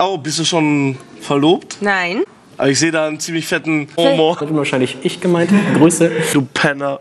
Oh, bist du schon verlobt? Nein. Aber ich sehe da einen ziemlich fetten Homo. Das bin wahrscheinlich ich gemeint. Grüße. Du Penner.